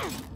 Oh!